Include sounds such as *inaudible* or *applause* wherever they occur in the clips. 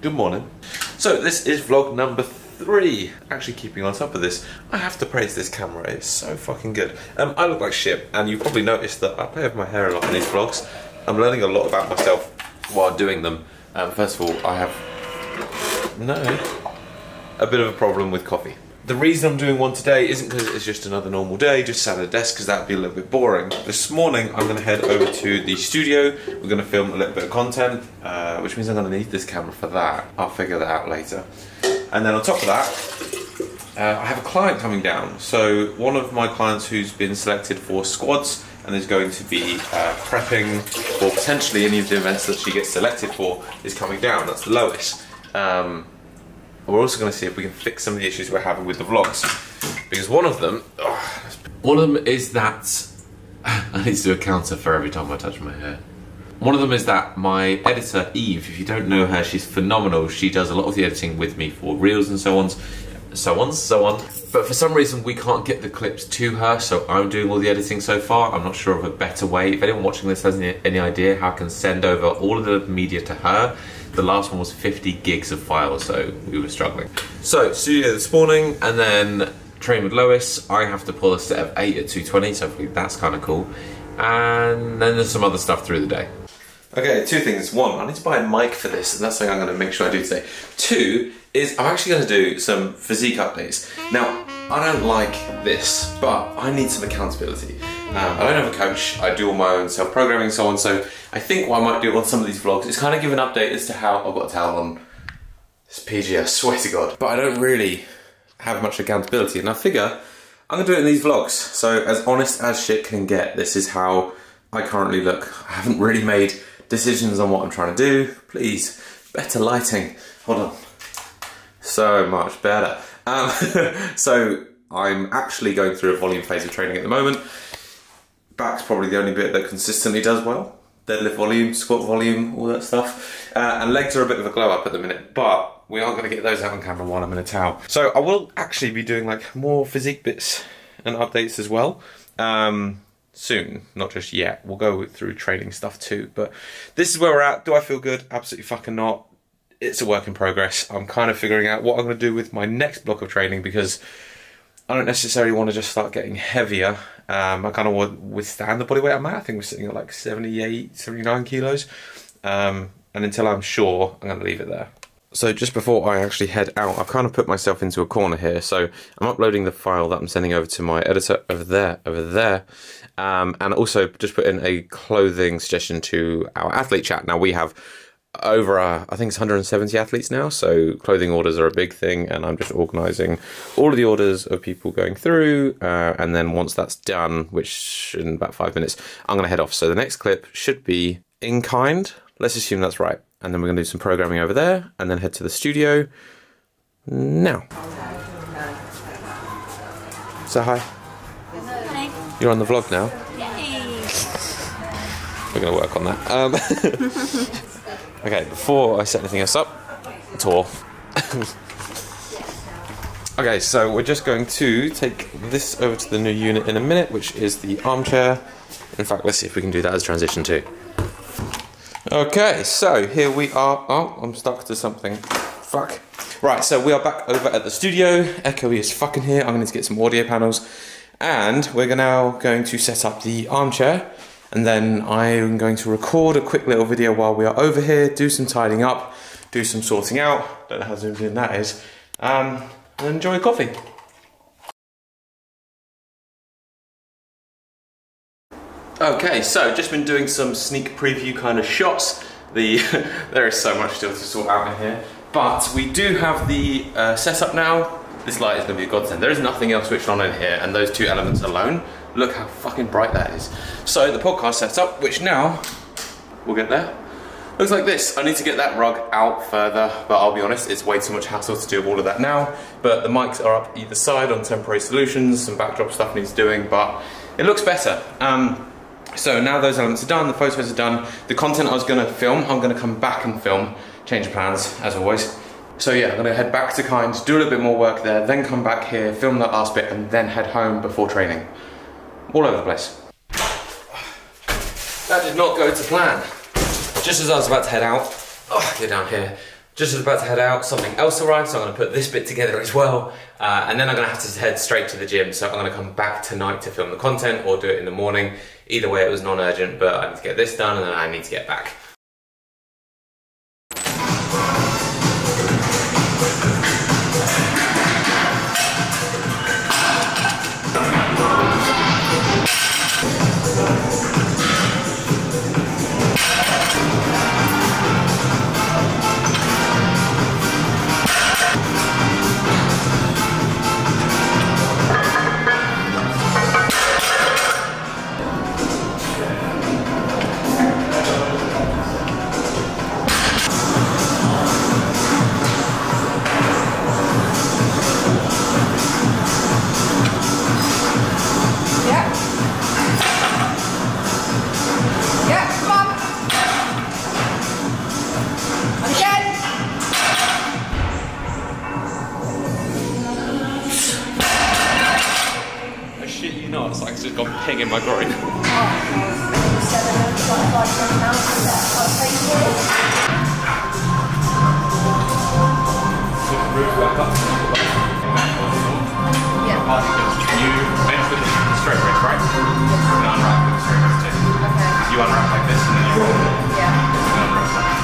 Good morning. So this is vlog number three. Actually keeping on top of this, I have to praise this camera. It's so fucking good. Um, I look like shit, and you've probably noticed that I play with my hair a lot in these vlogs. I'm learning a lot about myself while doing them. Um, first of all, I have no a bit of a problem with coffee. The reason I'm doing one today isn't because it's just another normal day, just sat at a desk, because that would be a little bit boring. This morning, I'm going to head over to the studio. We're going to film a little bit of content, uh, which means I'm going to need this camera for that. I'll figure that out later. And then on top of that, uh, I have a client coming down. So one of my clients who's been selected for squads and is going to be uh, prepping for potentially any of the events that she gets selected for is coming down. That's Lois. Um, we're also going to see if we can fix some of the issues we're having with the vlogs. Because one of them... Oh, one of them is that... *laughs* I need to do a counter for every time I touch my hair. One of them is that my editor, Eve, if you don't know her, she's phenomenal. She does a lot of the editing with me for reels and so on, so on, so on. But for some reason, we can't get the clips to her, so I'm doing all the editing so far. I'm not sure of a better way. If anyone watching this has any, any idea how I can send over all of the media to her, the last one was 50 gigs of files, so we were struggling. So, studio this morning, and then train with Lois. I have to pull a set of 8 at 220, so that's kind of cool. And then there's some other stuff through the day. Okay, two things. One, I need to buy a mic for this, and that's something I'm going to make sure I do today. Two is I'm actually going to do some physique updates. Now, I don't like this, but I need some accountability. Um, I don't have a coach, I do all my own self-programming and so on, so I think what I might do on some of these vlogs is kind of give an update as to how I've got a towel on. It's PG, I swear to God. But I don't really have much accountability, and I figure I'm gonna do it in these vlogs. So as honest as shit can get, this is how I currently look. I haven't really made decisions on what I'm trying to do. Please, better lighting. Hold on. So much better. Um, *laughs* so I'm actually going through a volume phase of training at the moment. Back's probably the only bit that consistently does well. Deadlift volume, squat volume, all that stuff. Uh, and legs are a bit of a glow up at the minute, but we aren't going to get those out on camera while I'm in a towel. So I will actually be doing like more physique bits and updates as well. Um, soon, not just yet. We'll go through training stuff too. But this is where we're at. Do I feel good? Absolutely fucking not. It's a work in progress. I'm kind of figuring out what I'm going to do with my next block of training because I don't necessarily want to just start getting heavier. Um, I kind of withstand the body weight I'm at. I think we're sitting at like 78, 79 kilos. Um, and until I'm sure, I'm going to leave it there. So just before I actually head out, I've kind of put myself into a corner here. So I'm uploading the file that I'm sending over to my editor over there, over there. Um, and also just put in a clothing suggestion to our athlete chat. Now we have over uh, I think it's 170 athletes now, so clothing orders are a big thing, and I'm just organising all of the orders of people going through, uh, and then once that's done, which in about five minutes, I'm going to head off. So the next clip should be in kind. Let's assume that's right, and then we're going to do some programming over there, and then head to the studio now. So hi. Hi. You're on the vlog now. Yay! We're going to work on that. Um, *laughs* Okay, before I set anything else up, tour. *laughs* okay, so we're just going to take this over to the new unit in a minute, which is the armchair. In fact, let's see if we can do that as transition too. Okay, so here we are. Oh, I'm stuck to something. Fuck. Right, so we are back over at the studio. Echo is fucking here. I'm going to get some audio panels. And we're now going to set up the armchair and then I'm going to record a quick little video while we are over here, do some tidying up, do some sorting out, don't know how zoomed in that is, um, and enjoy coffee. Okay, so just been doing some sneak preview kind of shots. The *laughs* There is so much still to sort out in here, but we do have the uh, setup now. This light is to be a godsend. There is nothing else switched on in here, and those two elements alone Look how fucking bright that is. So the podcast setup, which now, we'll get there, looks like this. I need to get that rug out further, but I'll be honest, it's way too much hassle to do all of that now. But the mics are up either side on temporary solutions, some backdrop stuff needs doing, but it looks better. Um, so now those elements are done, the photos are done, the content I was gonna film, I'm gonna come back and film, change of plans, as always. So yeah, I'm gonna head back to Kind, do a little bit more work there, then come back here, film that last bit, and then head home before training all over the place. That did not go to plan. Just as I was about to head out, oh, get down here, Just as about to head out, something else arrived, so I'm gonna put this bit together as well. Uh, and then I'm gonna have to head straight to the gym, so I'm gonna come back tonight to film the content or do it in the morning. Either way, it was non-urgent, but I need to get this done and then I need to get back. It's like it's just gone ping in my groin. You bench with the straight raise, right? And unwrap with the straight raise too. Okay. You unwrap like this and then you roll. Yeah. And unwrap like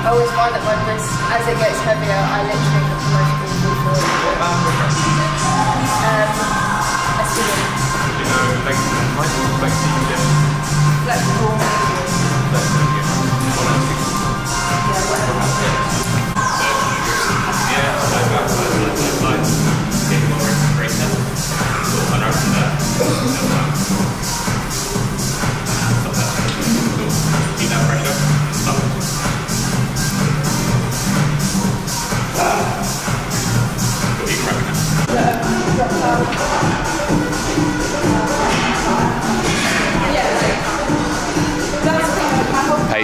I always find that my wrist, as it gets heavier, I literally have the most painful forward. What about the rest? Um, ceiling. You. Yeah, like that, like, like, like, like, take. So down.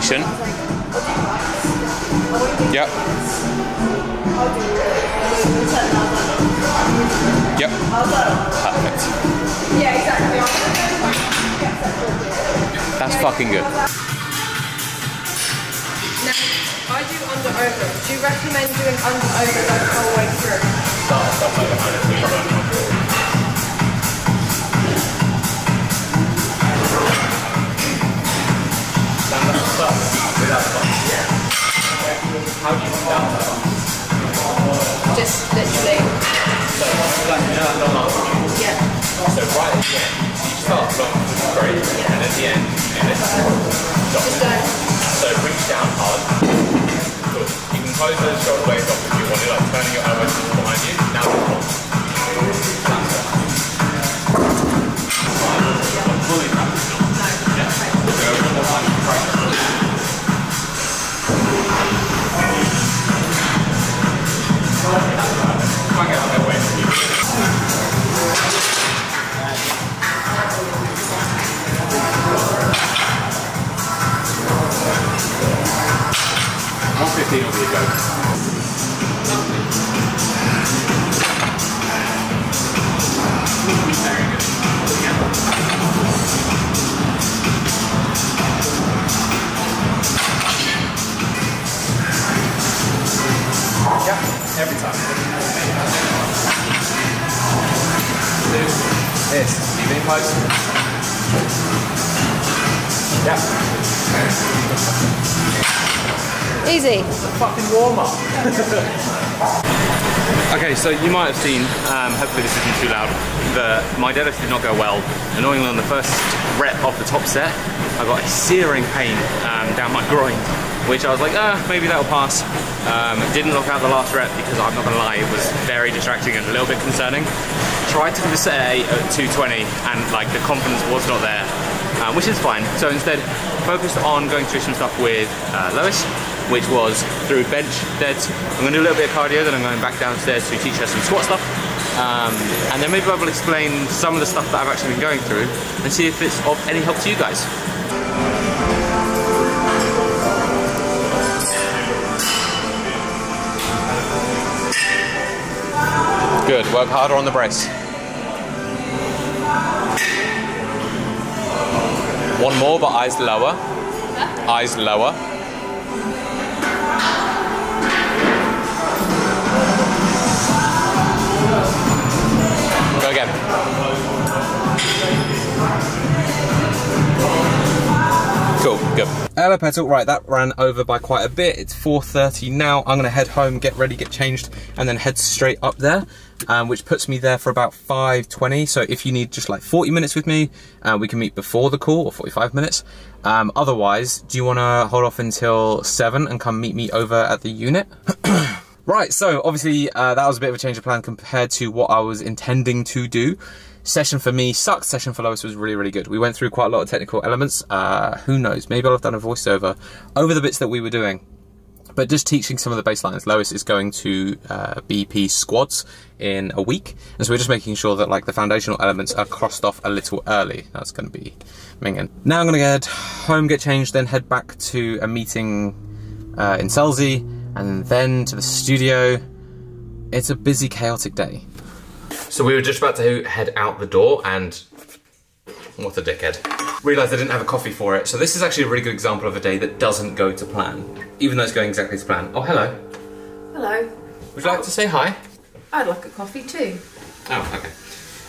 Patient. Yep. Yep. Perfect. Yeah, exactly. That's fucking good. Now, I do under over. Do you recommend doing under over like the whole way through? Just literally. Yeah. So right at the end, you start from straight, and at the end, do this. Just don't. So reach down hard. Cool. You can close those shoulder blades off if you want it, like 15 will be Yeah. every time. This. This. Even close. Yeah. Easy. Fucking warm up. *laughs* Okay, so you might have seen, um, hopefully this isn't too loud, that my deadlift did not go well. Annoyingly on the first rep of the top set, I got a searing pain um, down my groin, which I was like, ah, maybe that'll pass. Um, didn't look out the last rep because I'm not gonna lie, it was very distracting and a little bit concerning. Tried to do the set A at 220 and like the confidence was not there, um, which is fine. So instead, focused on going through some stuff with uh, Lois, which was through bench deads. I'm to do a little bit of cardio, then I'm going back downstairs to teach her some squat stuff. Um, and then maybe I will explain some of the stuff that I've actually been going through and see if it's of any help to you guys. Good. Work harder on the brace. One more, but eyes lower. Eyes lower. Again. Cool, good. Hello Petal, right, that ran over by quite a bit. It's 4.30 now. I'm gonna head home, get ready, get changed, and then head straight up there, um, which puts me there for about 5.20. So if you need just like 40 minutes with me, uh, we can meet before the call, or 45 minutes. Um, otherwise, do you wanna hold off until seven and come meet me over at the unit? *clears throat* Right, so obviously uh, that was a bit of a change of plan compared to what I was intending to do. Session for me sucked, session for Lois was really, really good. We went through quite a lot of technical elements. Uh, who knows, maybe I'll have done a voiceover over the bits that we were doing. But just teaching some of the baselines. Lois is going to uh, BP squads in a week, and so we're just making sure that like the foundational elements are crossed off a little early. That's going to be minging. Now I'm going to head home, get changed, then head back to a meeting uh, in Selsey, and then to the studio. It's a busy, chaotic day. So we were just about to head out the door and what a dickhead. Realised I didn't have a coffee for it. So this is actually a really good example of a day that doesn't go to plan. Even though it's going exactly to plan. Oh, hello. Hello. Would you like to say hi? I'd like a coffee too. Oh, okay.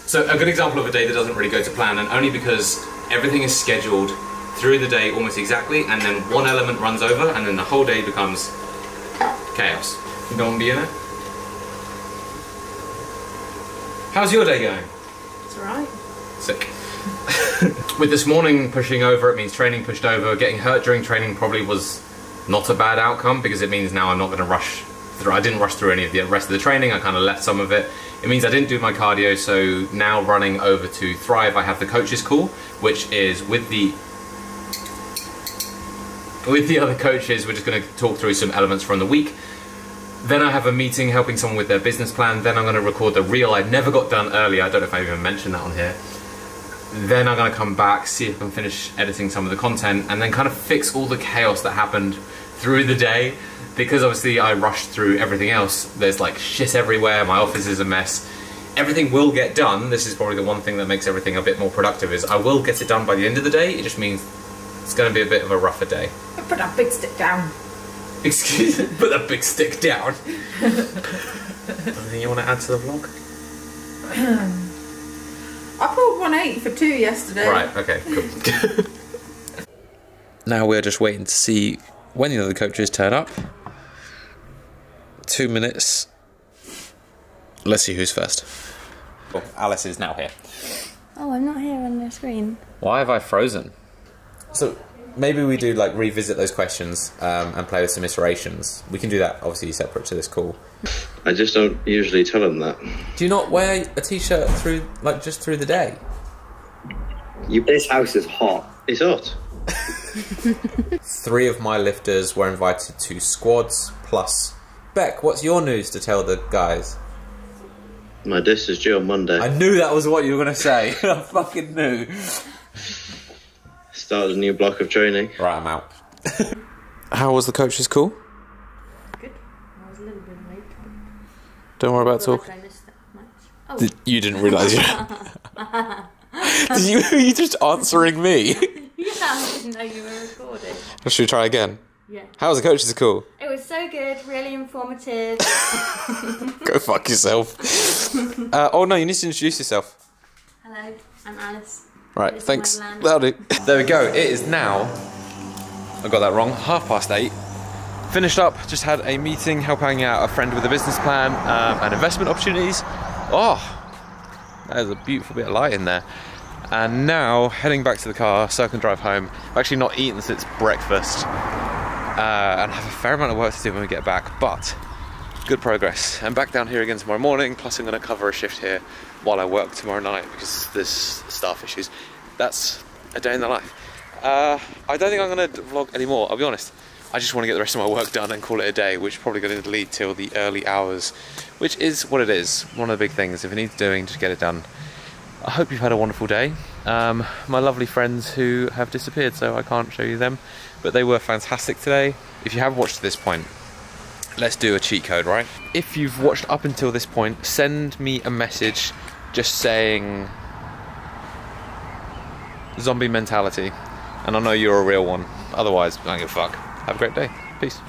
So a good example of a day that doesn't really go to plan and only because everything is scheduled through the day almost exactly and then one element runs over and then the whole day becomes chaos. You don't want to be in it? How's your day going? It's alright. Sick. *laughs* With this morning pushing over, it means training pushed over. Getting hurt during training probably was not a bad outcome because it means now I'm not going to rush through. I didn't rush through any of the rest of the training. I kind of left some of it. It means I didn't do my cardio. So now running over to Thrive, I have the coaches call, which is with the with the other coaches. We're just going to talk through some elements from the week. Then I have a meeting helping someone with their business plan. Then I'm going to record the reel I never got done earlier. I don't know if I even mentioned that on here. Then I'm going to come back, see if I can finish editing some of the content, and then kind of fix all the chaos that happened through the day. Because obviously I rushed through everything else. There's like shit everywhere. My office is a mess. Everything will get done. This is probably the one thing that makes everything a bit more productive. Is I will get it done by the end of the day. It just means it's going to be a bit of a rougher day. Put that big stick down. Excuse me, put that big stick down. Anything you want to add to the vlog? *clears throat* I pulled 180 for two yesterday. Right, okay, cool. *laughs* Now we're just waiting to see when the other coaches turn up. Two minutes. Let's see who's first. Cool. Alice is now here. Oh, I'm not here on the screen. Why have I frozen? So maybe we do like revisit those questions um, and play with some iterations. We can do that obviously separate to this call. I just don't usually tell them that. Do you not wear a t-shirt through like just through the day? You, This house is hot. it's hot. *laughs* Three of my lifters were invited to squads plus. Beck, what's your news to tell the guys? My disc is due on Monday. I knew that was what you were gonna say. *laughs* I fucking knew. Started a new block of training. Right, I'm out. *laughs* How was the coach's call? Good. I was a little bit late. Don't worry about but talking. I missed that much. Oh, *laughs* Did- You didn't realise you. *laughs* Did you? Were you just answering me? yeah, I didn't know you were recording. Should we try again? Yeah. How was the coach's call? It was so good, really informative. Go fuck yourself. uh, oh no, you need to introduce yourself. Hello, I'm Alice. Right, This thanks. my. That'll do. There we go. It is now. I got that wrong. Half past eight. Finished up. Just had a meeting helping out a friend with a business plan um, and investment opportunities. Oh, there's a beautiful bit of light in there. And now heading back to the car so I can drive home. I've actually not eaten since breakfast, uh, and have a fair amount of work to do when we get back. But good progress. I'm back down here again tomorrow morning. Plus, I'm going to cover a shift here while I work tomorrow night because there's staff issues. That's a day in the life. Uh, I don't think I'm going to vlog anymore. I'll be honest. I just want to get the rest of my work done and call it a day, which probably going to lead till the early hours, which is what it is. One of the big things. If it needs doing, just get it done. I hope you've had a wonderful day. Um, my lovely friends who have disappeared, so I can't show you them, but they were fantastic today. If you have watched to this point, let's do a cheat code, right? If you've watched up until this point, send me a message just saying zombie mentality, and I know you're a real one. Otherwise, I don't give a fuck. Have a great day. Peace.